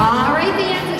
All right, the answer.